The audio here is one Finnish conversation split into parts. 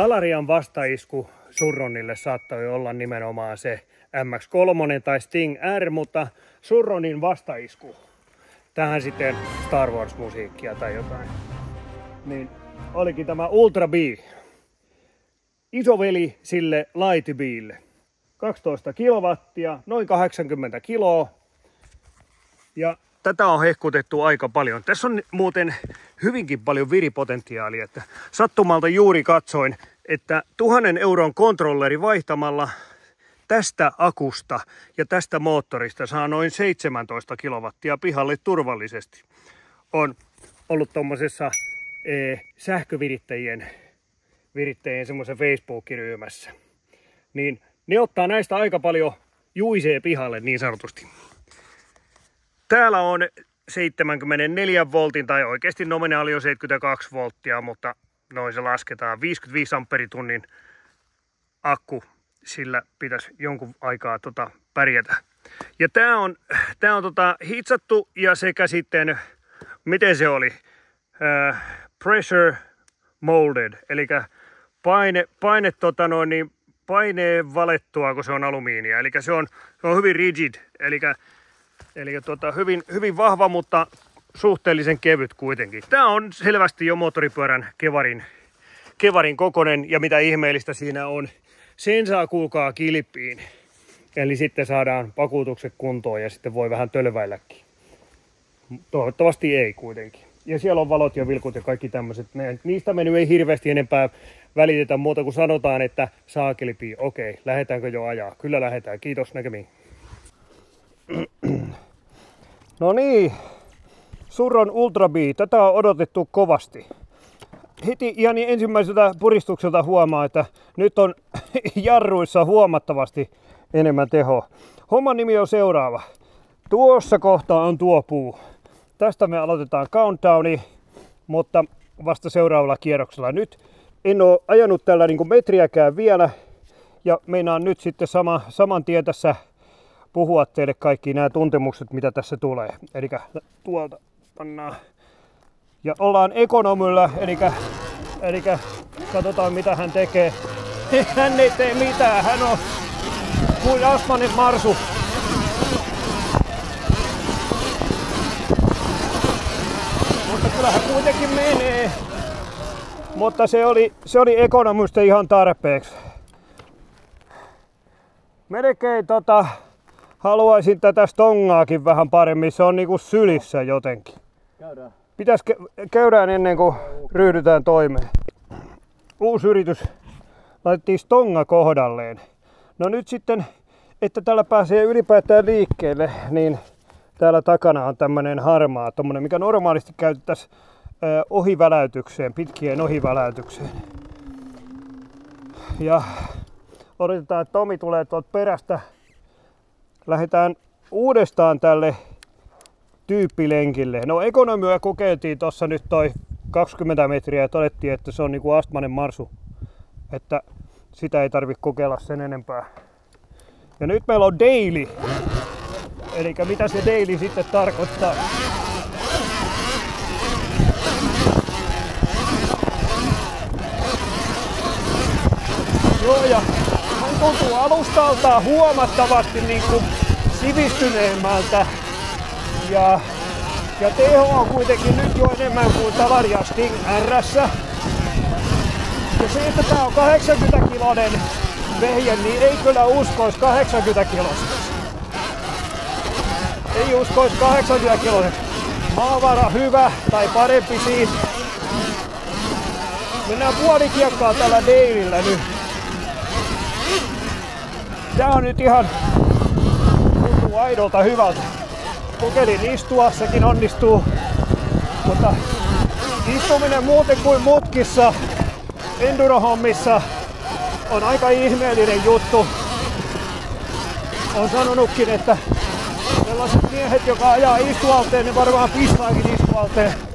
Kalarian vastaisku Surronille saattoi olla nimenomaan se MX3 tai Sting R, mutta Surronin vastaisku, tähän sitten Star Wars-musiikkia tai jotain, niin olikin tämä Ultra B. Isoveli sille Light Bille. 12 kilowattia, noin 80 kiloa. Ja tätä on hehkutettu aika paljon. Tässä on muuten hyvinkin paljon viripotentiaalia, että sattumalta juuri katsoin, että tuhannen euron kontrolleri vaihtamalla tästä akusta ja tästä moottorista saa noin 17 kilowattia pihalle turvallisesti. On ollut tuommoisessa e, sähkövirittäjien virittäjien semmoisen Facebook-ryhmässä. Niin ne ottaa näistä aika paljon juisee pihalle niin sanotusti. Täällä on 74 voltin tai oikeasti nominaali on 72 volttia, mutta noin se lasketaan 55 amperitunnin akku, sillä pitäisi jonkun aikaa tota pärjätä. Ja tää on, tää on tota hitsattu ja sekä sitten, miten se oli, uh, pressure molded, eli paine, paine tota noin, niin paineen valettua, kun se on alumiinia. Eli se on, se on hyvin rigid, eli, eli tota, hyvin, hyvin vahva, mutta suhteellisen kevyt kuitenkin. Tämä on selvästi jo moottoripyörän kevarin, kevarin kokonen ja mitä ihmeellistä siinä on. Sen saa kuulkaa kilpiin. Eli sitten saadaan pakuutukset kuntoon ja sitten voi vähän tölväilläkin. Toivottavasti ei kuitenkin. Ja siellä on valot ja vilkut ja kaikki tämmöiset. Niistä me ei hirveästi enempää välitetä muuta kuin sanotaan, että saakelipi, okei, lähdetäänkö jo ajaa? Kyllä lähdetään, kiitos näkemiin. No niin, Surron Ultra B, tätä on odotettu kovasti. Heti ihan ensimmäiseltä puristukselta huomaa, että nyt on jarruissa huomattavasti enemmän teho. Homman nimi on seuraava. Tuossa kohtaa on tuo puu. Tästä me aloitetaan countdowni, mutta vasta seuraavalla kierroksella. Nyt en ole ajanut tällä niin metriäkään vielä ja meinaan nyt sitten sama, saman tien tässä puhua teille kaikki nämä tuntemukset, mitä tässä tulee. Eli tuolta pannaan. Ja ollaan ekonomilla, eli, eli katsotaan mitä hän tekee. Hän ei tee mitään, hän on kuin Asmanen Marsu. Mutta kyllähän kuitenkin menee. Mutta se oli, se oli ekonomista ihan tarpeeksi. Melkein tota, haluaisin tätä stongaakin vähän paremmin. Se on niinku sylissä jotenkin. Käydään. Pitäis ke- käydään ennen kuin ryhdytään toimeen. Uusi yritys. Laitettiin stonga kohdalleen. No nyt sitten, että tällä pääsee ylipäätään liikkeelle, niin täällä takana on tämmönen harmaa, tommonen, mikä normaalisti käytettäisiin ohiväläytykseen, pitkien ohiväläytykseen. Ja odotetaan, että Tomi tulee tuolta perästä. Lähdetään uudestaan tälle tyyppilenkille. No ekonomia kokeiltiin tuossa nyt toi 20 metriä ja todettiin, että se on niinku astmanen marsu. Että sitä ei tarvi kokeilla sen enempää. Ja nyt meillä on daily. Eli mitä se daily sitten tarkoittaa? Joo, ja hän tuntuu alustaltaan huomattavasti niin kuin sivistyneemmältä. Ja, ja teho on kuitenkin nyt jo enemmän kuin Tavaria Sting RS. Ja se, että tää on 80 kilonen vehje, niin ei kyllä uskois 80 kilosta. Ei uskois 80 kilonen. Maavara hyvä tai parempi siitä. Mennään puoli kiekkaa tällä Daleillä nyt. Tää on nyt ihan tuntuu aidolta hyvältä. Kokeilin istua, sekin onnistuu. Mutta istuminen muuten kuin mutkissa endurohommissa on aika ihmeellinen juttu. On sanonutkin, että sellaiset miehet, joka ajaa istualteen, niin varmaan pistaakin istualteen.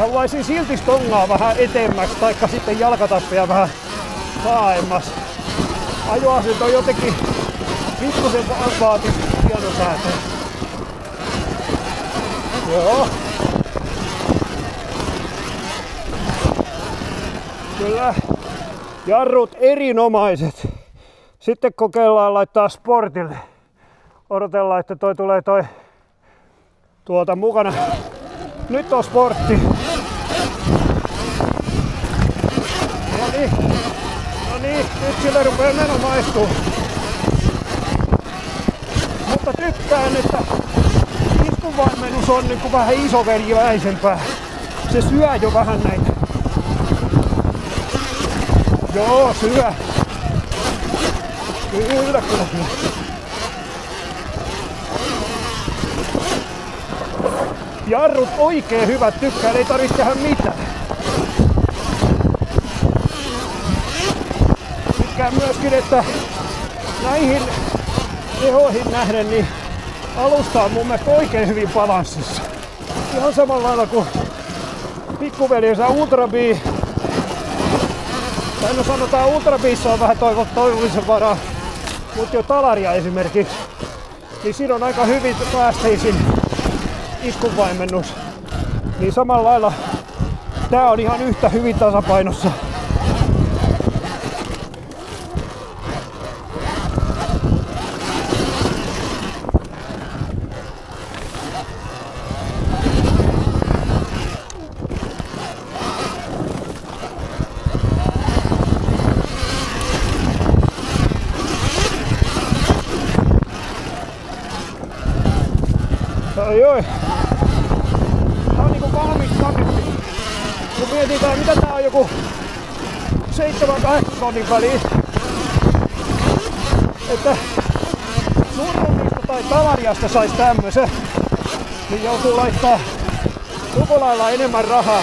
haluaisin silti stongaa vähän etemmäksi, taikka sitten jalkatappeja vähän saaemmas. Ajoasento on jotenkin pikkusen vaatis hieno säätö. Joo. Kyllä jarrut erinomaiset. Sitten kokeillaan laittaa sportille. Odotellaan, että toi tulee toi tuolta mukana nyt on sportti. No niin. No niin, nyt sille rupeaa meno maistuu. Mutta tykkään, että iskunvaimennus on niin kuin vähän isoveliväisempää. Se syö jo vähän näitä. Joo, syö. Kyllä, kyllä, kyllä. Jarrut oikein hyvät, tykkään, ei tarvitse tehdä mitään. Tykkään myöskin, että näihin tehoihin nähden, niin alusta on mun mielestä oikein hyvin balanssissa. Ihan samalla lailla kuin pikkuveljensä Ultra B. Tai no sanotaan Ultra Bissa on vähän toivo, toivomisen varaa. Mutta jo Talaria esimerkiksi, niin siinä on aika hyvin päästeisin iskunvaimennus. Niin samalla lailla tää on ihan yhtä hyvin tasapainossa. Oi oi. Tää on niinku valmis paketti. Kun on joku 7-8 tonnin väliin. Että Nurmumista tai Talariasta sais tämmösen, niin joutuu laittaa koko enemmän rahaa.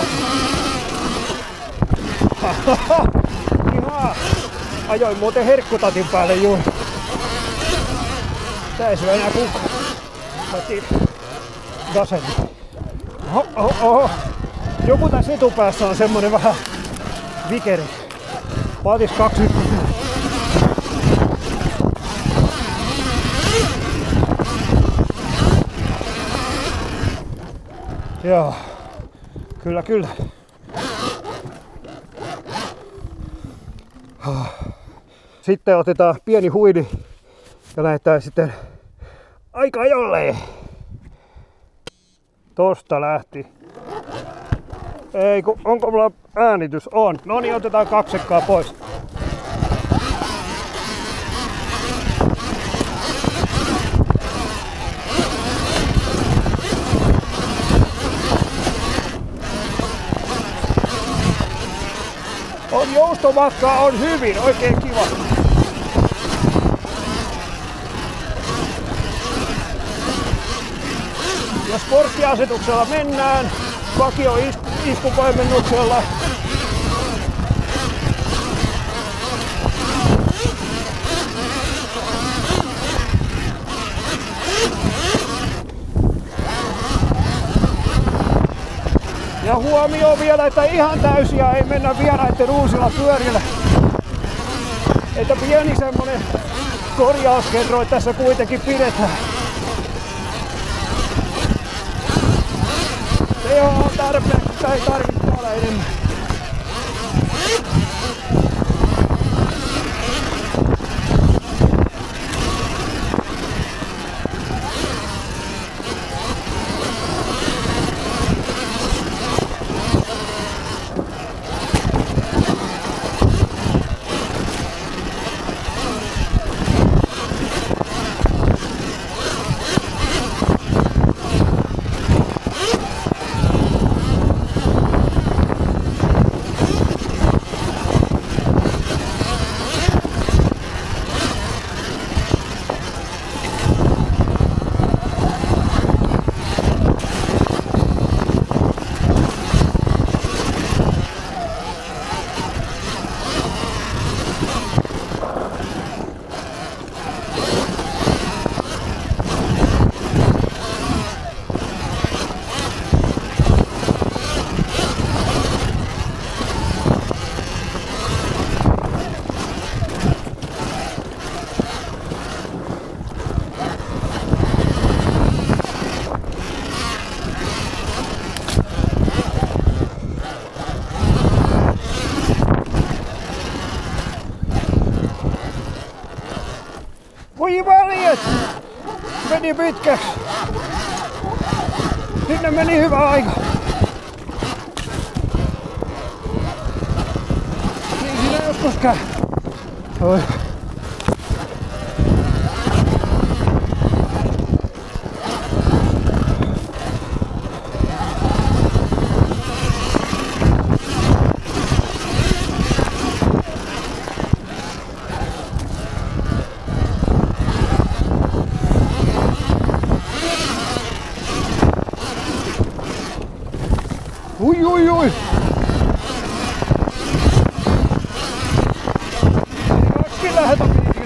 Ihan. Ajoin muuten herkkutatin päälle juuri. Tää ei syö enää kukaan. Otin gasen. Oho, oho, oho. Joku tässä etupäässä on semmonen vähän vikeri. Vaatis kaksi Joo, kyllä kyllä. Sitten otetaan pieni huidi ja lähdetään sitten aika jolleen. Tosta lähti. Ei, kun, onko mulla äänitys? On. No niin, otetaan kaksekkaa pois. On joustomatkaa, on hyvin, oikein kiva. Ja sporttiasetuksella mennään, vakio iskukoimennuksella. Ja huomio vielä, että ihan täysiä ei mennä vielä näiden uusilla pyörillä. Että pieni semmonen korjauskerroin tässä kuitenkin pidetään. Se on tarpeeksi, ei tarvitse olla enemmän. Meni pitkäksi. Sinne meni hyvä aika. Niin siinä joskus käy. Oi.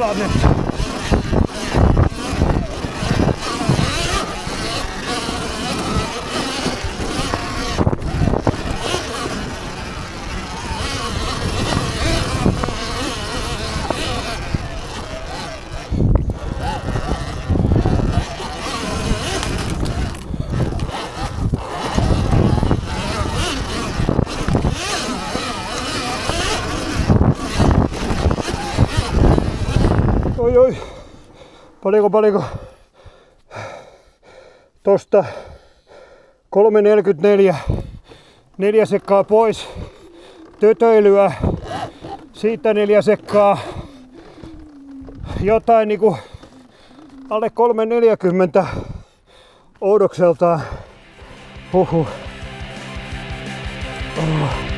आपने Oi oi. Paljonko paljonko? Tosta 3.44. Neljä sekkaa pois. Tötöilyä. Siitä neljä sekkaa. Jotain niinku alle 3.40 oudokseltaan. Huhhuh. Oh.